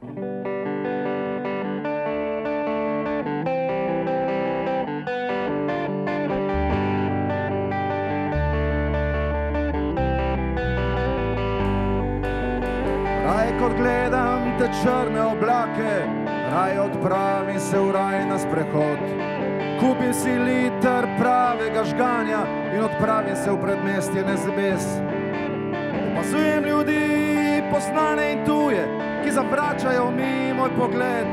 Raj kot gledam te črne oblake, raj odpravim se v raj na sprehod. Kupim si liter pravega žganja in odpravim se v predmestje nezbes. Opazujem ljudi, poznane in tuje, ki zavračajo mi moj pogled.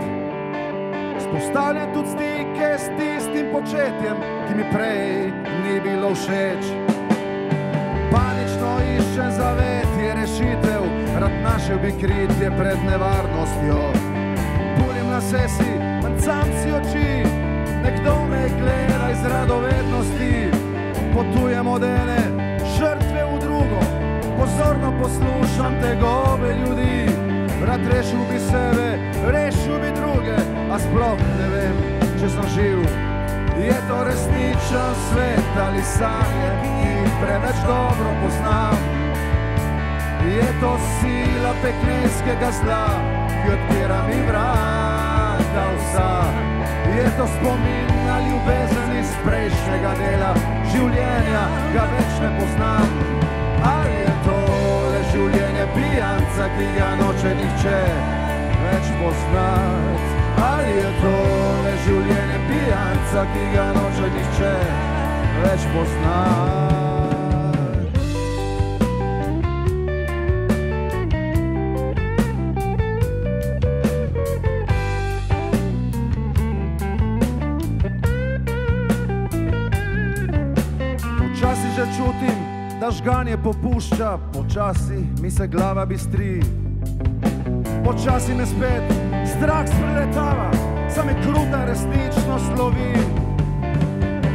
Spostavljam tudi stike s tistim početjem, ki mi prej ni bilo všeč. Panično iščem zavetje rešitev, rad našel bi kritje pred nevarnostjo. Pulim na sesi, mancam si oči, nekdo me gleda iz radovednosti. Potujem od ene žrtve v drugo, pozorno poslušam te ljudi. Rad rešil bi sebe, rešil bi druge, a sploh ne vem, če sem živ. Je to resničen svet ali sanje, ki jih preveč dobro poznam. Je to sila peklenskega zla, ki odpira mi vrata vsa. Je to spomin na ljubezen iz prejšnjega dela življenja, ga več ne poznam. Ali je to pijanca, ki ga noče nihče več poznati? Ali je to le življenje pijanca, ki ga noče nihče več poznati? Počasi že čutim, da žganje popušča, počasi mi se glava bistri. Počasi me spet strah spreletava, same kruta resničnost lovi.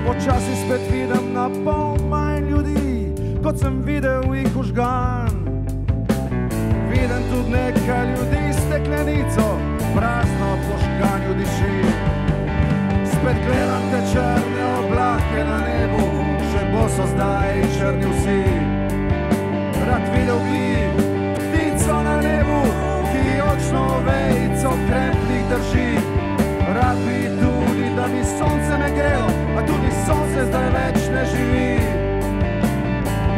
Počasi spet vidim na pol manj ljudi, kot sem videl jih užgan. Vidim tudi nekaj ljudi steklenico, prazno po žganju diši. Spet gledam boso zdaj črni vsi. Rad videl bi ptico na nebu, ki očno vejico krepnih drži. Rad bi tudi, da bi sonce me grelo, a tudi sonce zdaj več ne živi.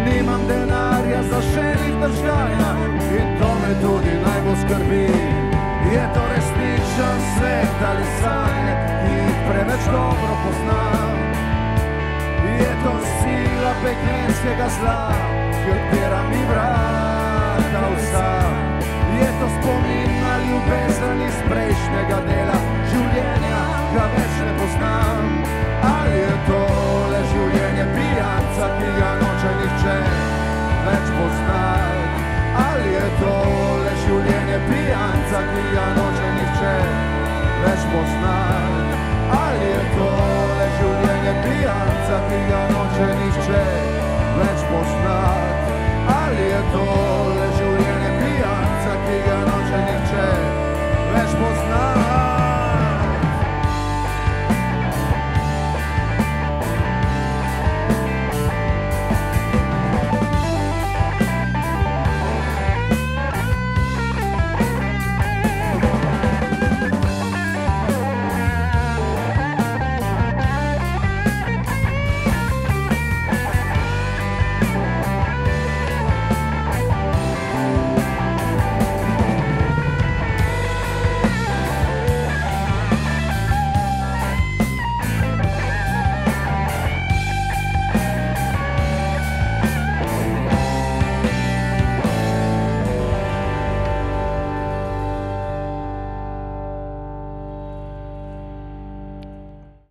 Nimam denarja za še liter žganja in to me tudi najbolj skrbi. Je to resničen svet ali sanje, ki jih preveč dobro poznam. tega zla, ki odpira mi vrata vsa. Je to spomin na ljubezen iz prejšnjega dela življenja, ga več ne poznam. Ali je tole življenje pijanca, ki ga noče nihče več poznat? Ali je tole življenje pijanca, ki ga noče nihče več poznat? Ali je tole življenje pijanca, ki ga noče nihče več poznat?